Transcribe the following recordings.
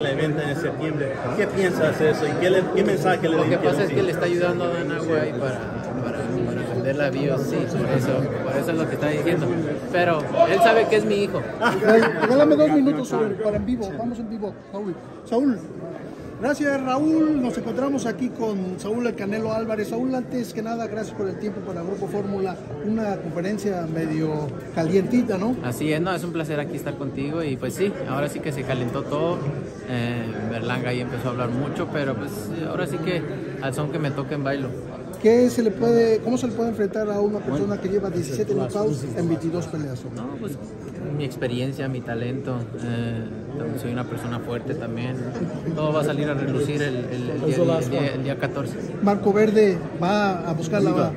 la evento en septiembre. ¿Qué piensas de eso y qué, le- qué mensaje le Lo que pasa es que le está ayudando a Dana White para, para, para vender la BioC, por eso, por eso es lo que está diciendo. Pero él sabe que es mi hijo. Regálame dos minutos para en vivo. Vamos en vivo, Saúl. Saúl. Gracias Raúl, nos encontramos aquí con Saúl El Canelo Álvarez. Saúl, antes que nada, gracias por el tiempo para Grupo Fórmula, una conferencia medio calientita, ¿no? Así es, no, es un placer aquí estar contigo y pues sí, ahora sí que se calentó todo. Eh, Berlanga ahí empezó a hablar mucho, pero pues ahora sí que al son que me toca en bailo. ¿Qué se le puede, ¿Cómo se le puede enfrentar a una persona que lleva 17 knockouts en 22 peleas? No, pues mi experiencia, mi talento, eh, también soy una persona fuerte también. Todo va a salir a relucir el, el- el día, día- el día 14. Marco Verde va a buscar la,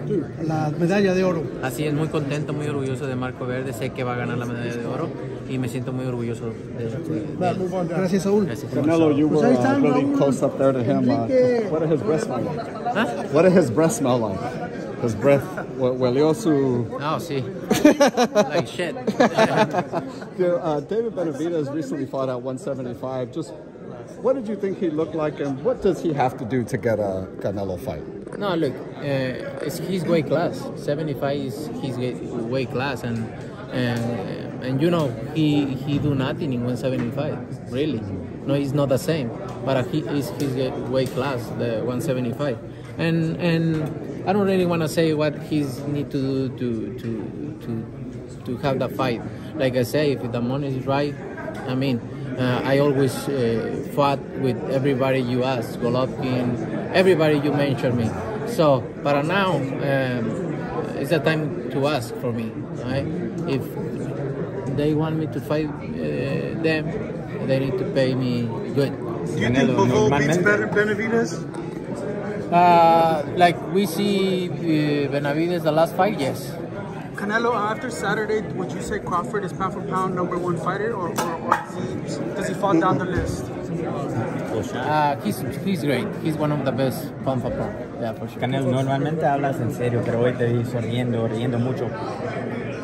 la medalla de oro. Así es, muy contento, muy orgulloso de Marco Verde. Sé que va a ganar la medalla de oro y me siento muy orgulloso de, de- de. Gracias, Saúl. Gracias. Canelo, you Pues were uh, really close up there to him. Uh, Enrique. what did his breath smell like? ¿Ah? What did his breath smell like? His breath, hue- huelió su... No, sí. like shit. Yeah, uh, David Benavidez recently fought at 175. Just what did you think he looked like, and what does he have to do to get a Canelo fight? No, look, uh, it's his weight class. 75 is his weight class, and and and you know he he do nothing in 175. Really, no, it's not the same. But he is his weight class, the 175, and and I don't really want to say what he's need to do to to to to have the fight. Like I say, if the money is right, I mean, uh, I always uh, fought with everybody you ask, Golovkin, everybody you mentioned me. So, but now um, it's the time to ask for me, right? If they want me to fight uh, them, they need to pay me good. Do you think Bivol beats Ben- Benavidez? Uh, like we see uh, Benavidez the last fight, yes. Canelo, after Saturday, would you say Crawford is pound for pound number one fighter, or, or, or does, he, does he fall down the list? Uh, he's he's great. He's one of the best pound for pound. Yeah, for sure. Canelo, normalmente hablas en serio, pero hoy te vi sonriendo, riendo mucho.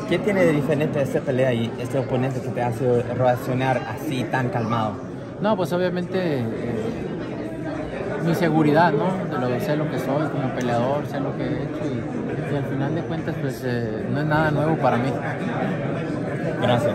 ¿Qué tiene de diferente esta pelea y este oponente que te hace reaccionar así tan calmado? No, pues obviamente eh, mi seguridad, ¿no? De lo, sé lo que soy como peleador, sé lo que he hecho y, y al final de cuentas pues eh, no es nada nuevo para mí. Gracias.